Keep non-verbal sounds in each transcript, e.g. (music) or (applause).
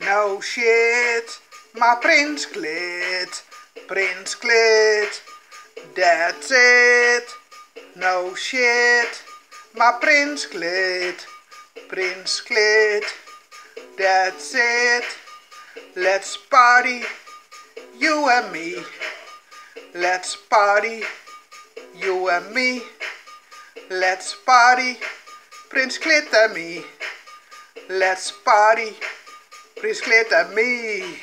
No shit, my Prince Clit, Prince Clit, that's it. No shit, my Prince Clit, Prince Clit, that's it. Let's party, you and me. Let's party, you and me. Let's party, Prince Clit and me. Let's party. Please glitter me.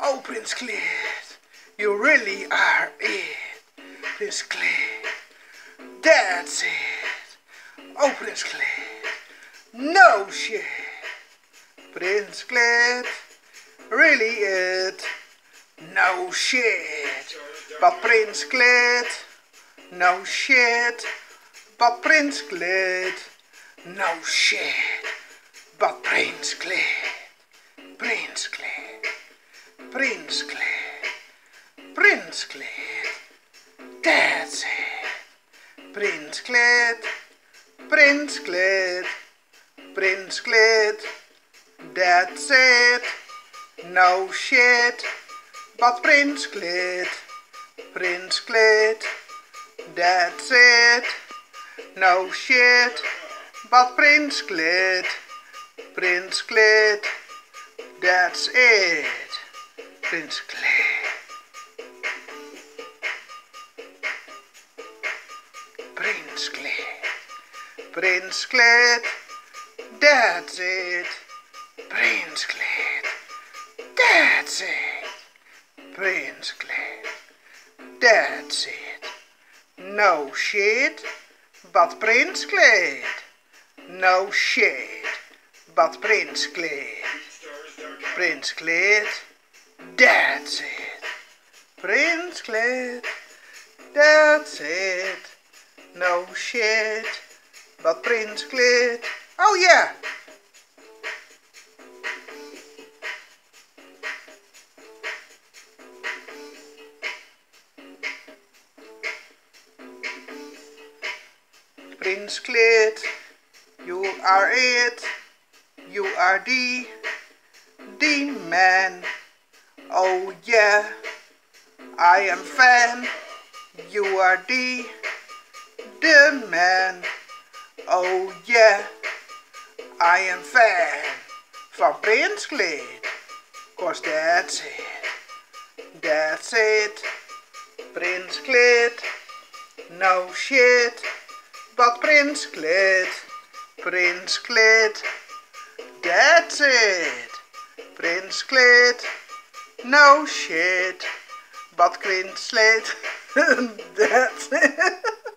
Oh, Prince Clit, you really are it. Prince Clit, that's it. Oh, Prince Clit, no shit. Prince Clit, really it. No shit. But Prince Clit, no shit. But Prince Clit. No shit. But Prince Clit. Prince Clit. Prince Clit. Prince Clit. That's it. Prince Clit. Prince Clit. Prince Clit. That's it. No shit. But Prince Clit. Prince Clit. That's it. No shit. But Prince Clit, Prince Clit, that's it. Prince Clit. Prince Clit, Prince Clit, that's it. Prince Clit, that's it. Prince Clit, that's it. No shit, but Prince Clit. No shit, but Prince Clit. Prince Clit, that's it. Prince Clit, that's it. No shit, but Prince Clit. Oh yeah. Prince Clit. You are it, you are the, the man. Oh yeah, I am fan. You are the, the man. Oh yeah, I am fan Prins Kleed. Cause that's it, that's it. Prince Kleed, no shit, but Prince Kleed. Prince Clit. That's it. Prince Clit. No shit. But Prince Clit. (laughs) That's it. (laughs)